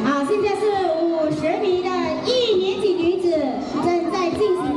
好现在是五十名的一年级女子正在进行